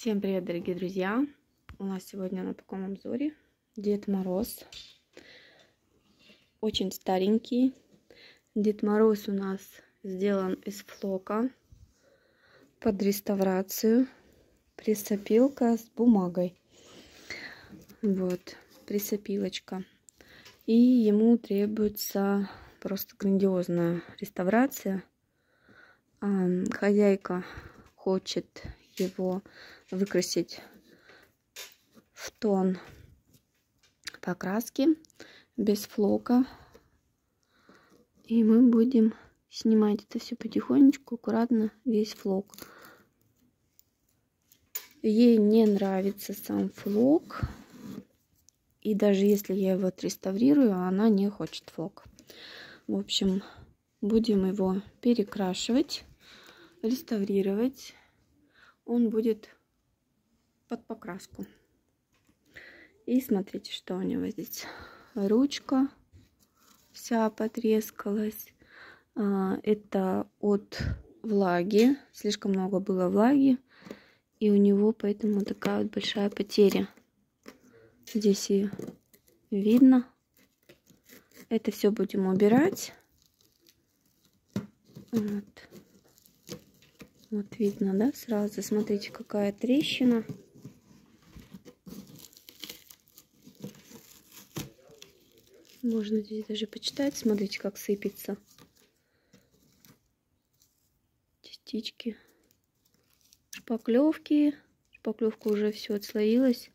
Всем привет, дорогие друзья! У нас сегодня на таком обзоре Дед Мороз. Очень старенький. Дед Мороз у нас сделан из флока под реставрацию. Присопилка с бумагой. Вот, присопилочка. И ему требуется просто грандиозная реставрация. Хозяйка хочет его выкрасить в тон покраски без флока. И мы будем снимать это все потихонечку, аккуратно, весь флок. Ей не нравится сам флок. И даже если я его отреставрирую, она не хочет флок. В общем, будем его перекрашивать, реставрировать он будет под покраску. И смотрите, что у него здесь. Ручка вся потрескалась. А, это от влаги. Слишком много было влаги. И у него поэтому такая вот большая потеря. Здесь и видно. Это все будем убирать. Вот. Вот видно, да, сразу. Смотрите, какая трещина. Можно здесь даже почитать. Смотрите, как сыпется. Частички. Шпаклевки. Шпаклевка уже все отслоилась.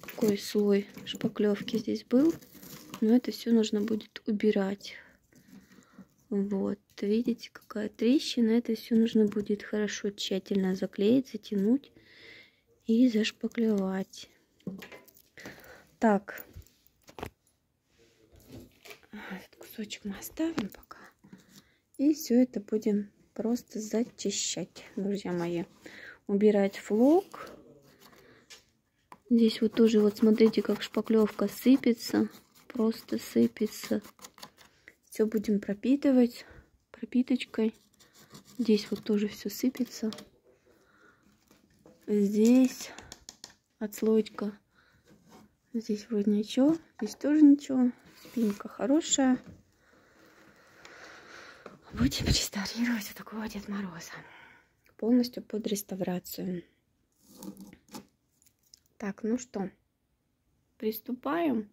Какой слой шпаклевки здесь был. Но это все нужно будет убирать. Вот, видите, какая трещина. Это все нужно будет хорошо, тщательно заклеить, затянуть и зашпаклевать. Так, этот кусочек мы оставим пока. И все это будем просто зачищать, друзья мои. Убирать флок. Здесь вот тоже, вот смотрите, как шпаклевка сыпется. Просто сыпется. Все будем пропитывать пропиточкой. Здесь вот тоже все сыпется. Здесь отслойка. Здесь вроде ничего. Здесь тоже ничего. Спинка хорошая. Будем реставрировать вот такого Дед Мороза. Полностью под реставрацию. Так, ну что, приступаем.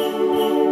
thank you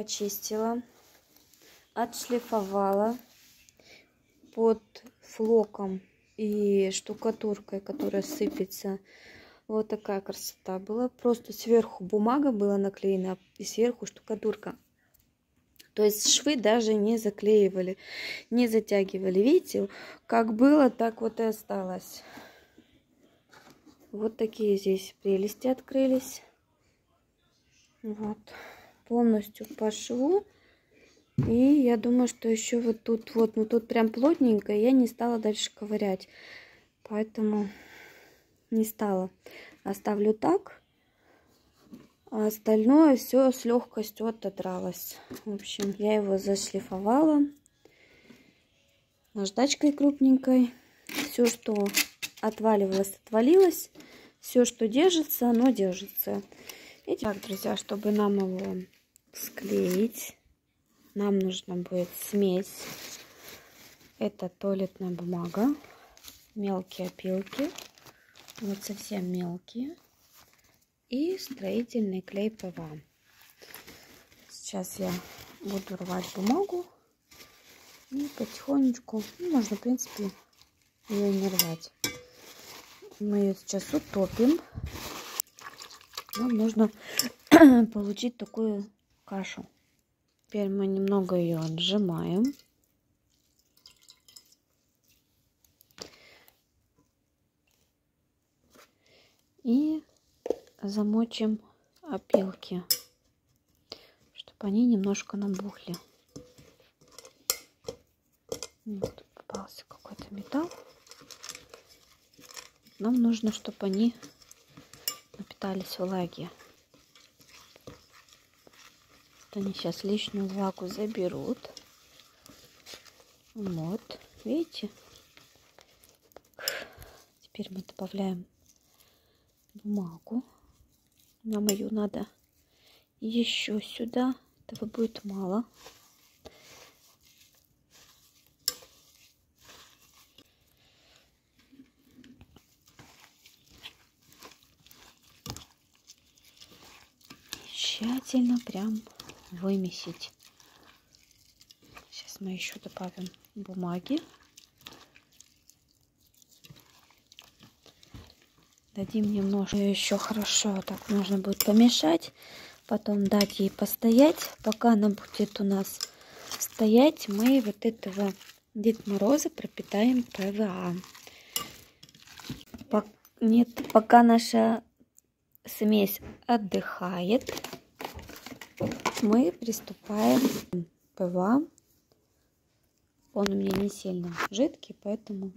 почистила, отшлифовала под флоком и штукатуркой, которая сыпется. Вот такая красота была. Просто сверху бумага была наклеена и сверху штукатурка. То есть швы даже не заклеивали, не затягивали. Видите, как было, так вот и осталось. Вот такие здесь прелести открылись. Вот. Полностью по шву. И я думаю, что еще вот тут вот, ну тут прям плотненько, я не стала дальше ковырять. Поэтому не стала. Оставлю так. А остальное все с легкостью отодралось. В общем, я его зашлифовала наждачкой крупненькой. Все, что отваливалось, отвалилось. Все, что держится, оно держится. Итак, друзья, чтобы нам его склеить, нам нужно будет смесь. Это туалетная бумага, мелкие опилки, вот совсем мелкие, и строительный клей ПВА. Сейчас я буду рвать бумагу И потихонечку, ну, можно, в принципе, ее не рвать. Мы ее сейчас утопим. Нам нужно получить такую кашу. Теперь мы немного ее отжимаем. И замочим опилки, чтобы они немножко набухли. Вот попался какой-то металл. Нам нужно, чтобы они напитались влаги. Они сейчас лишнюю влагу заберут. Вот, видите? Теперь мы добавляем бумагу. Нам ее надо еще сюда. Этого будет мало. Тщательно прям вымесить. Сейчас мы еще добавим бумаги. Дадим немножко еще хорошо. Так нужно будет помешать. Потом дать ей постоять. Пока она будет у нас стоять, мы вот этого Дед Мороза пропитаем ПВА. Нет, пока наша смесь отдыхает, мы приступаем к ПВА. Он у меня не сильно жидкий, поэтому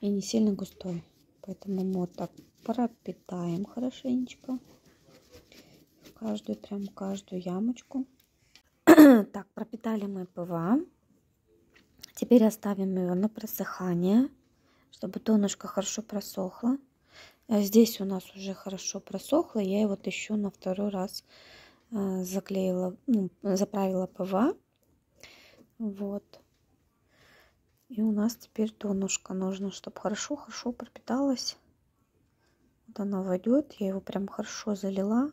и не сильно густой. Поэтому мы вот так пропитаем хорошенечко. Каждую, прям каждую ямочку. так, пропитали мы ПВА. Теперь оставим ее на просыхание, чтобы донышко хорошо просохло. А здесь у нас уже хорошо просохло. Я его еще на второй раз э, заклеила, ну, заправила ПВА. Вот. И у нас теперь донышко нужно, чтобы хорошо-хорошо пропиталось. Вот оно войдет. Я его прям хорошо залила.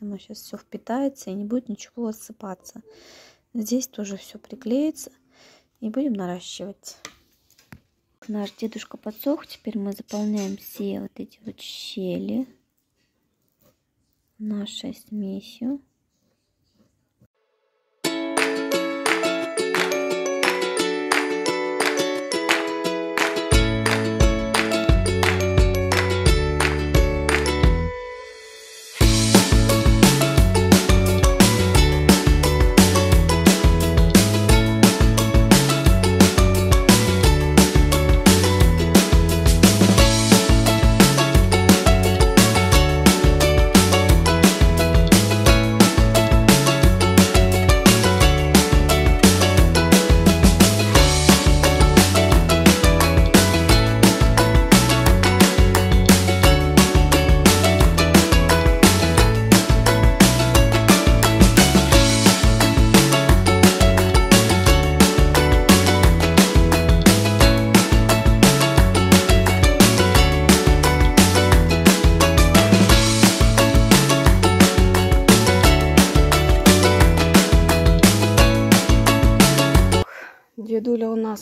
Оно сейчас все впитается и не будет ничего отсыпаться. Здесь тоже все приклеится. И будем наращивать. Наш дедушка подсох. Теперь мы заполняем все вот эти вот щели нашей смесью.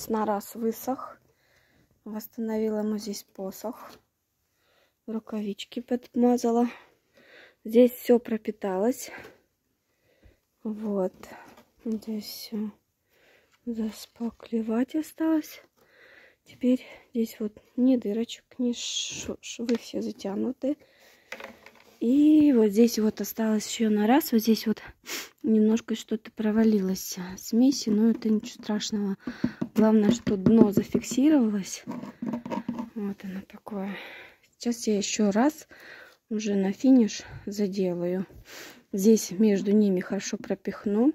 Нас на раз высох. Восстановила ему здесь посох. Рукавички подмазала. Здесь все пропиталось. Вот. Здесь все заспаклевать осталось. Теперь здесь вот ни дырочек, ни швы все затянуты. И вот здесь вот осталось еще на раз. Вот здесь вот немножко что-то провалилось смеси, но это ничего страшного. Главное, что дно зафиксировалось. Вот оно такое. Сейчас я еще раз уже на финиш заделаю. Здесь между ними хорошо пропихну,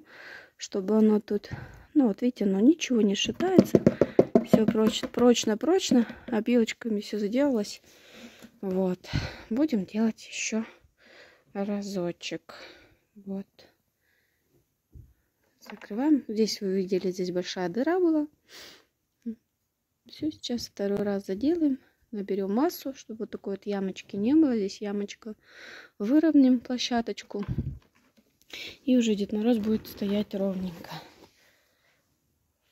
чтобы оно тут, ну вот видите, оно ничего не шатается. Все прочно-прочно, обилочками все заделалось. Вот. Будем делать еще разочек. Вот. Закрываем. Здесь вы видели, здесь большая дыра была. Все, сейчас второй раз заделаем. Наберем массу, чтобы вот такой вот ямочки не было. Здесь ямочка. Выровняем площадочку. И уже Дед Мороз будет стоять ровненько.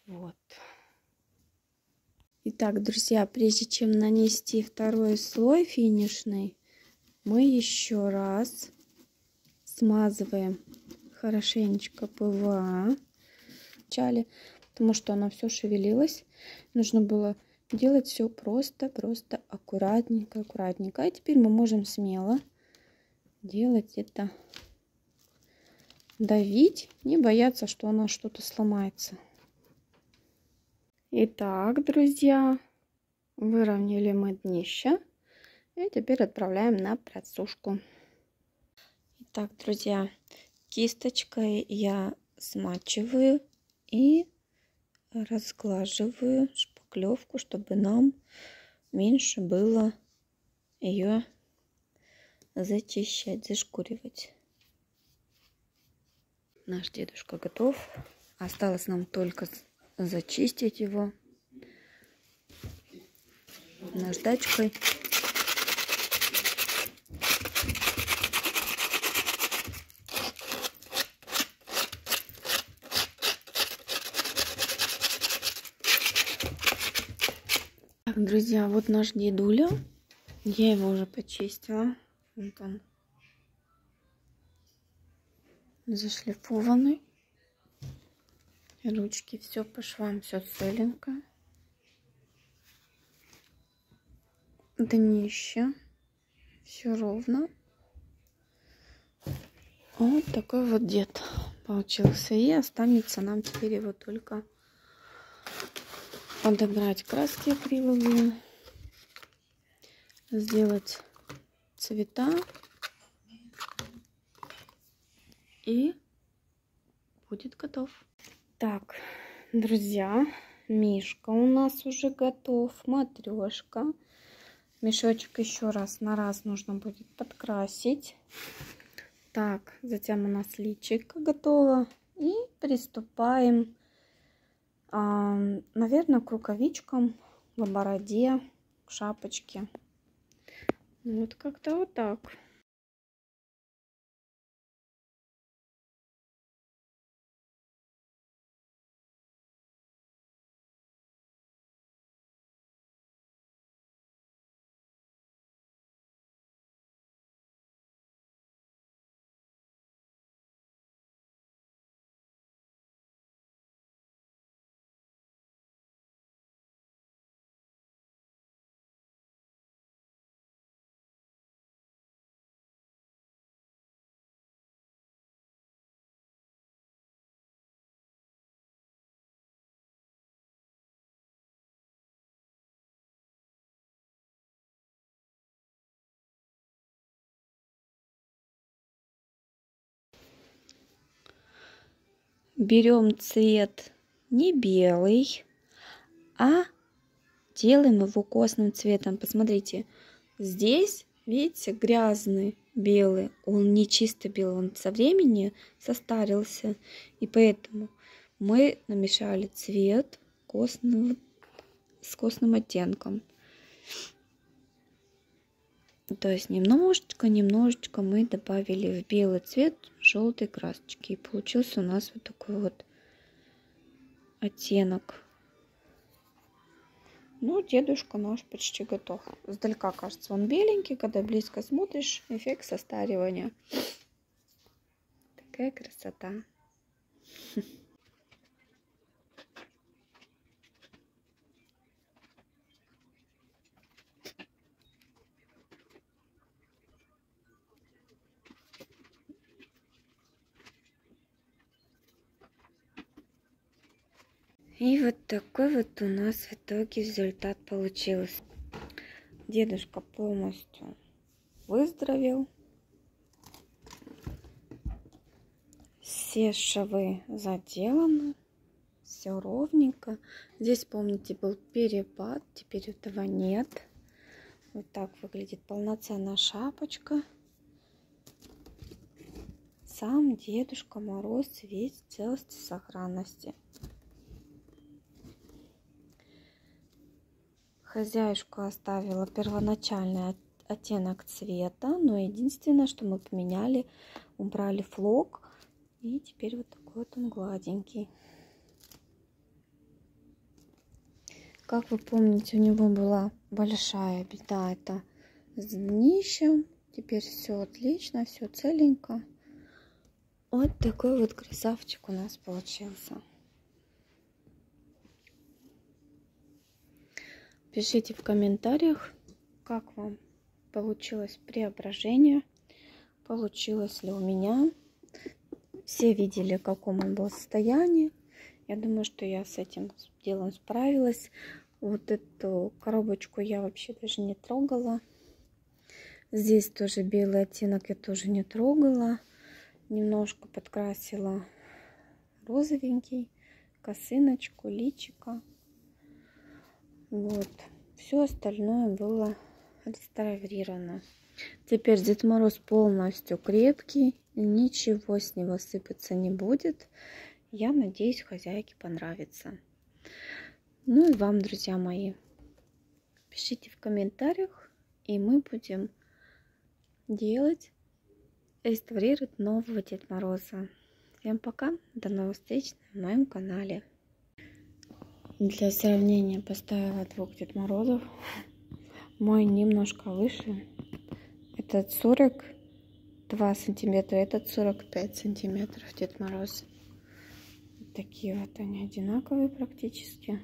Вот. Итак, друзья, прежде чем нанести второй слой финишный, мы еще раз смазываем хорошенечко ПВА вначале, потому что оно все шевелилось. Нужно было делать все просто-просто аккуратненько, аккуратненько. А теперь мы можем смело делать это, давить, не бояться, что оно что-то сломается. Итак, друзья, выровняли мы днище. И теперь отправляем на просушку. Итак, друзья, кисточкой я смачиваю и разглаживаю шпаклевку, чтобы нам меньше было ее зачищать, зашкуривать. Наш дедушка готов. Осталось нам только зачистить его наждачкой. Друзья, вот наш дедуля. Я его уже почистила. Вот он. Зашлифованный ручки все по швам все целенько днище все ровно вот такой вот дед получился и останется нам теперь его только подобрать краски акриловые сделать цвета и будет готов так, друзья, Мишка у нас уже готов, матрешка. Мешочек еще раз на раз нужно будет подкрасить. Так, затем у нас личико готово. И приступаем, а, наверное, к рукавичкам, в бороде, к шапочке. Вот как-то вот так. Берем цвет не белый, а делаем его костным цветом. Посмотрите, здесь, видите, грязный белый, он не чисто белый, он со времени состарился. И поэтому мы намешали цвет костного, с костным оттенком. То есть немножечко, немножечко мы добавили в белый цвет желтой красочки. И получился у нас вот такой вот оттенок. Ну, дедушка наш почти готов. Сдалека кажется он беленький, когда близко смотришь, эффект состаривания. Такая красота. И вот такой вот у нас в итоге результат получился. Дедушка полностью выздоровел. Все швы заделаны. Все ровненько. Здесь, помните, был перепад. Теперь этого нет. Вот так выглядит полноценная шапочка. Сам Дедушка Мороз весь в целости сохранности. Хозяюшка оставила первоначальный оттенок цвета, но единственное, что мы поменяли, убрали флок, и теперь вот такой вот он гладенький. Как вы помните, у него была большая беда. Это с днищем. Теперь все отлично, все целенько. Вот такой вот красавчик у нас получился. Пишите в комментариях, как вам получилось преображение, получилось ли у меня. Все видели, в каком он был состоянии. Я думаю, что я с этим делом справилась. Вот эту коробочку я вообще даже не трогала. Здесь тоже белый оттенок я тоже не трогала. Немножко подкрасила розовенький, косыночку, личика. Вот. Все остальное было реставрировано. Теперь Дед Мороз полностью крепкий. Ничего с него сыпаться не будет. Я надеюсь, хозяйке понравится. Ну и вам, друзья мои. Пишите в комментариях, и мы будем делать, реставрировать нового Дед Мороза. Всем пока, до новых встреч на моем канале. Для сравнения поставила двух Дед Морозов. Мой немножко выше. Этот 42 сантиметра, этот 45 сантиметров Дед Мороз. Такие вот они одинаковые практически.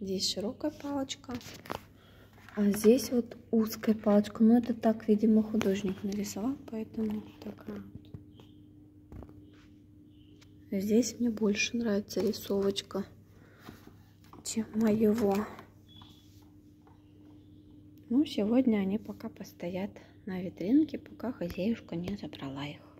Здесь широкая палочка. А здесь вот узкая палочка. Но это так, видимо, художник нарисовал, поэтому такая. Здесь мне больше нравится рисовочка, чем моего. Ну, сегодня они пока постоят на витринке, пока хозяюшка не забрала их.